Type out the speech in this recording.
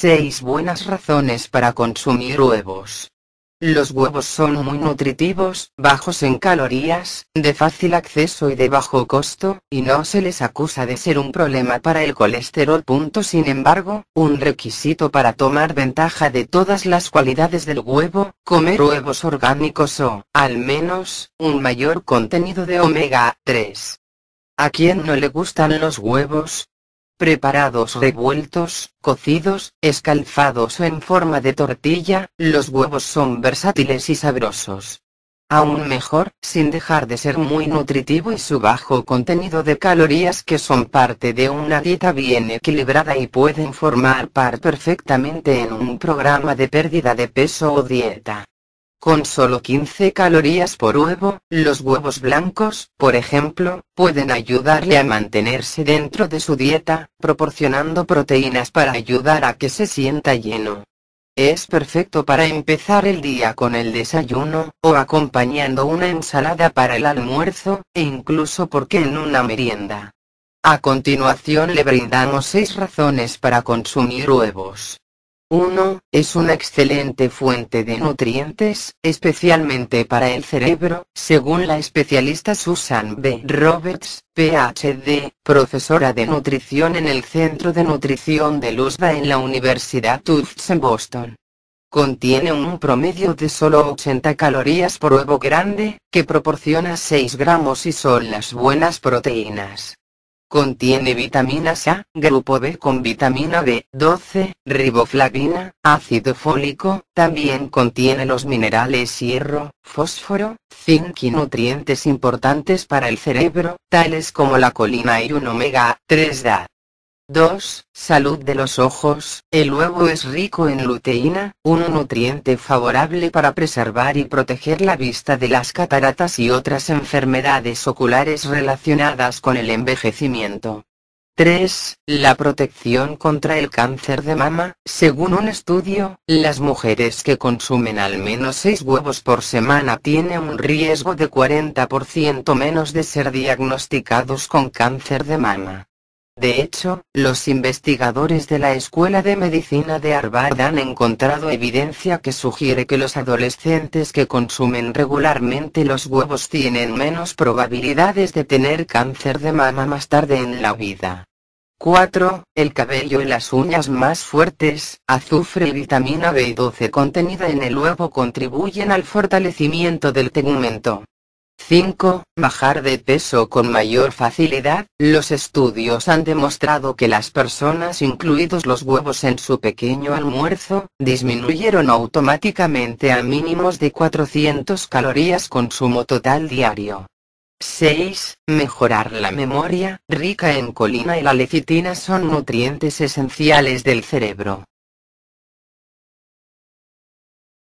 6 buenas razones para consumir huevos. Los huevos son muy nutritivos, bajos en calorías, de fácil acceso y de bajo costo, y no se les acusa de ser un problema para el colesterol. Sin embargo, un requisito para tomar ventaja de todas las cualidades del huevo, comer huevos orgánicos o, al menos, un mayor contenido de omega 3. ¿A quién no le gustan los huevos? Preparados revueltos, cocidos, escalfados o en forma de tortilla, los huevos son versátiles y sabrosos. Aún mejor, sin dejar de ser muy nutritivo y su bajo contenido de calorías que son parte de una dieta bien equilibrada y pueden formar par perfectamente en un programa de pérdida de peso o dieta. Con solo 15 calorías por huevo, los huevos blancos, por ejemplo, pueden ayudarle a mantenerse dentro de su dieta, proporcionando proteínas para ayudar a que se sienta lleno. Es perfecto para empezar el día con el desayuno, o acompañando una ensalada para el almuerzo, e incluso porque en una merienda. A continuación le brindamos 6 razones para consumir huevos. 1. Es una excelente fuente de nutrientes, especialmente para el cerebro, según la especialista Susan B. Roberts, PhD, profesora de nutrición en el Centro de Nutrición de Luzda en la Universidad Tufts en Boston. Contiene un promedio de solo 80 calorías por huevo grande, que proporciona 6 gramos y son las buenas proteínas. Contiene vitaminas A, grupo B con vitamina B12, riboflavina, ácido fólico, también contiene los minerales hierro, fósforo, zinc y nutrientes importantes para el cerebro, tales como la colina y un omega 3 DA. 2. Salud de los ojos. El huevo es rico en luteína, un nutriente favorable para preservar y proteger la vista de las cataratas y otras enfermedades oculares relacionadas con el envejecimiento. 3. La protección contra el cáncer de mama. Según un estudio, las mujeres que consumen al menos 6 huevos por semana tienen un riesgo de 40% menos de ser diagnosticados con cáncer de mama. De hecho, los investigadores de la Escuela de Medicina de Harvard han encontrado evidencia que sugiere que los adolescentes que consumen regularmente los huevos tienen menos probabilidades de tener cáncer de mama más tarde en la vida. 4. El cabello y las uñas más fuertes, azufre y vitamina B12 contenida en el huevo contribuyen al fortalecimiento del tegumento. 5. Bajar de peso con mayor facilidad. Los estudios han demostrado que las personas incluidos los huevos en su pequeño almuerzo, disminuyeron automáticamente a mínimos de 400 calorías consumo total diario. 6. Mejorar la memoria. Rica en colina y la lecitina son nutrientes esenciales del cerebro.